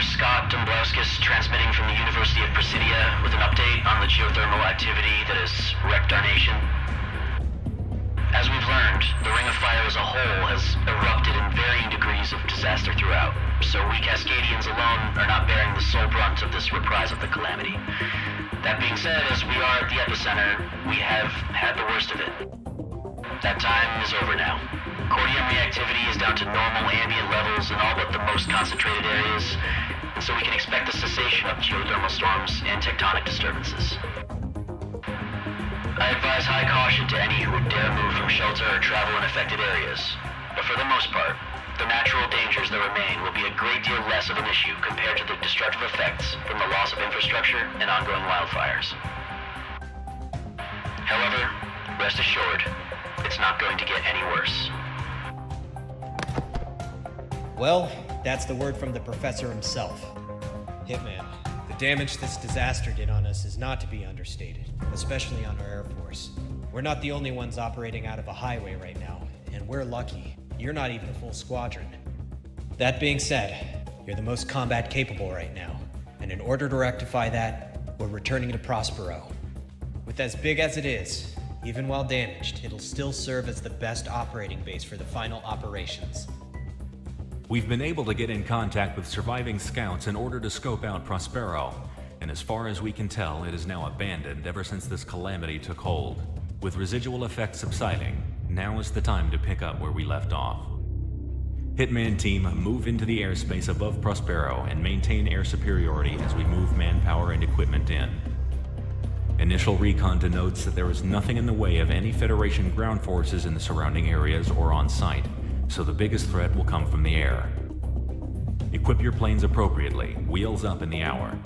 Commander Scott Dombrowskis transmitting from the University of Presidia with an update on the geothermal activity that has wrecked our nation. As we've learned, the Ring of Fire as a whole has erupted in varying degrees of disaster throughout, so we Cascadians alone are not bearing the sole brunt of this reprise of the calamity. That being said, as we are at the epicenter, we have had the worst of it. That time is over now. Cordium reactivity is down to normal ambient levels in all but the most concentrated areas, and so we can expect a cessation of geothermal storms and tectonic disturbances. I advise high caution to any who would dare move from shelter or travel in affected areas. But for the most part, the natural dangers that remain will be a great deal less of an issue compared to the destructive effects from the loss of infrastructure and ongoing wildfires. However, rest assured, it's not going to get any worse. Well, that's the word from the professor himself. Hitman, the damage this disaster did on us is not to be understated, especially on our Air Force. We're not the only ones operating out of a highway right now, and we're lucky. You're not even a full squadron. That being said, you're the most combat capable right now, and in order to rectify that, we're returning to Prospero. With as big as it is, even while damaged, it'll still serve as the best operating base for the final operations. We've been able to get in contact with surviving scouts in order to scope out Prospero, and as far as we can tell, it is now abandoned ever since this calamity took hold. With residual effects subsiding, now is the time to pick up where we left off. Hitman team, move into the airspace above Prospero and maintain air superiority as we move manpower and equipment in. Initial recon denotes that there is nothing in the way of any Federation ground forces in the surrounding areas or on site so the biggest threat will come from the air. Equip your planes appropriately, wheels up in the hour.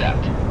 accept.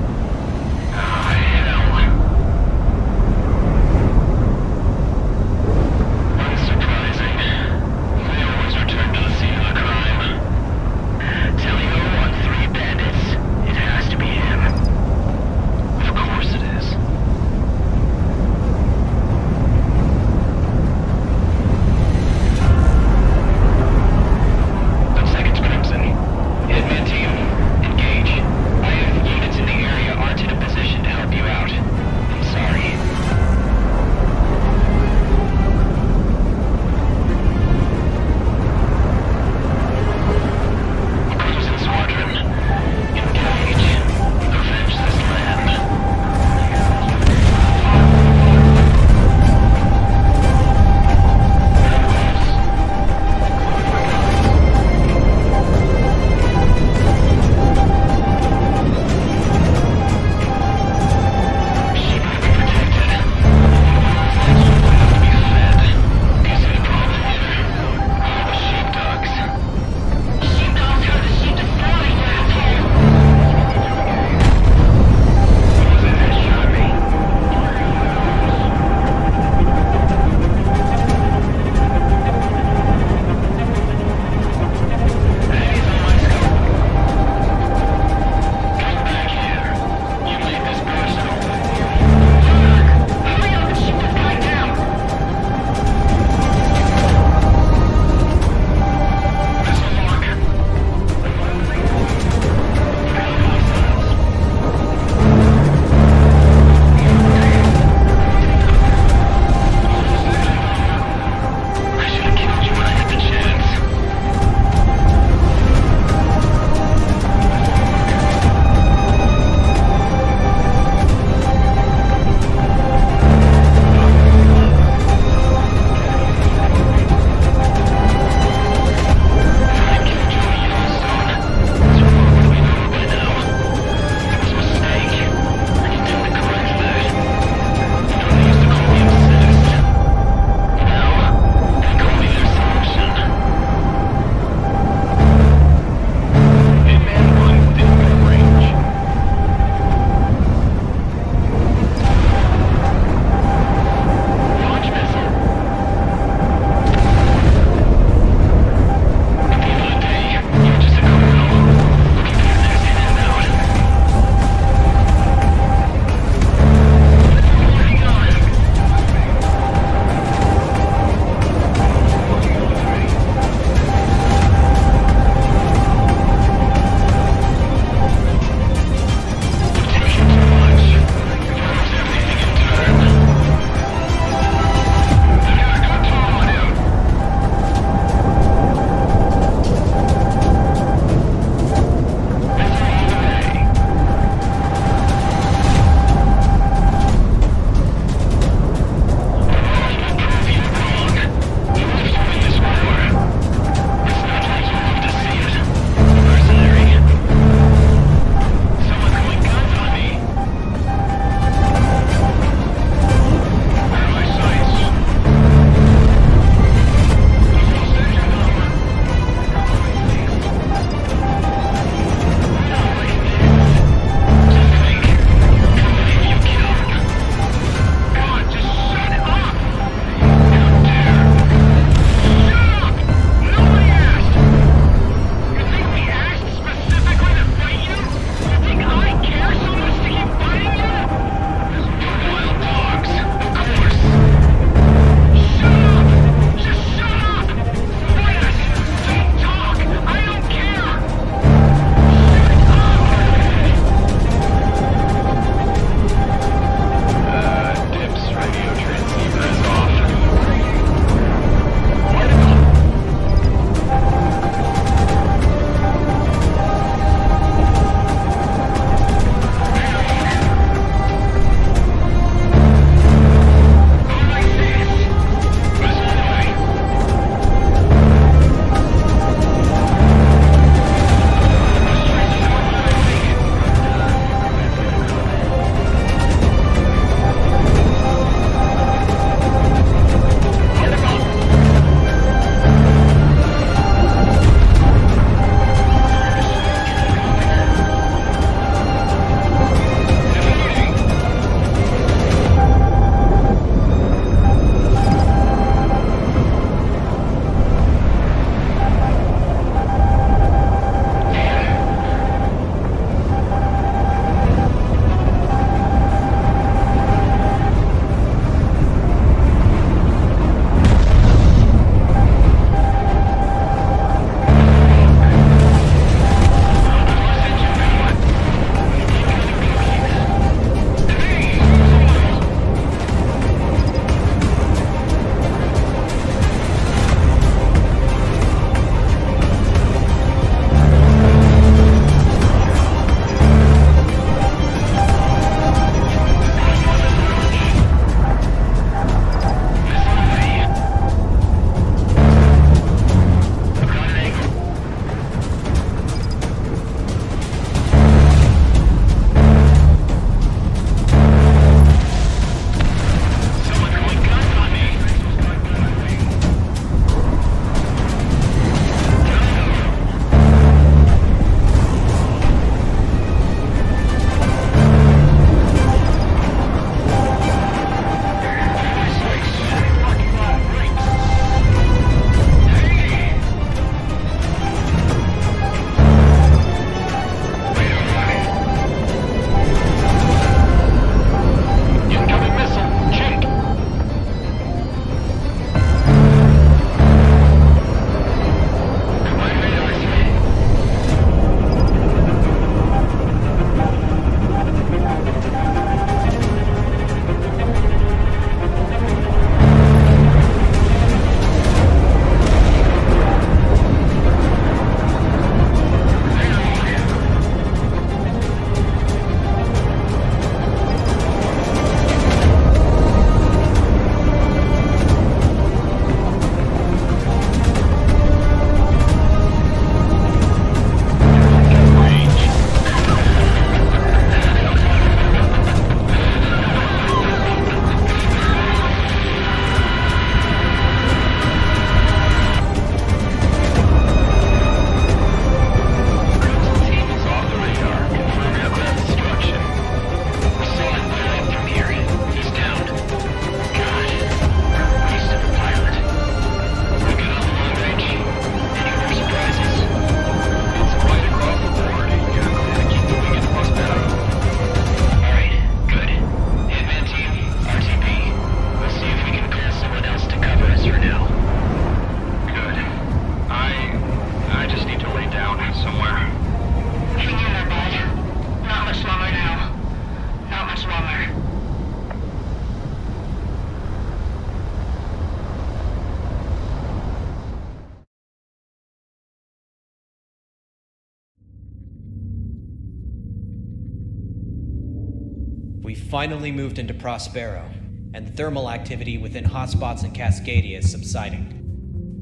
Finally moved into Prospero, and the thermal activity within hotspots in Cascadia is subsiding.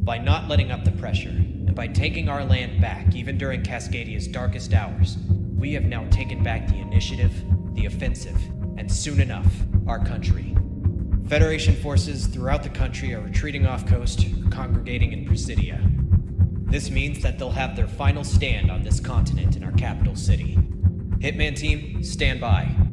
By not letting up the pressure, and by taking our land back even during Cascadia's darkest hours, we have now taken back the initiative, the offensive, and soon enough, our country. Federation forces throughout the country are retreating off coast congregating in Presidia. This means that they'll have their final stand on this continent in our capital city. Hitman team, stand by.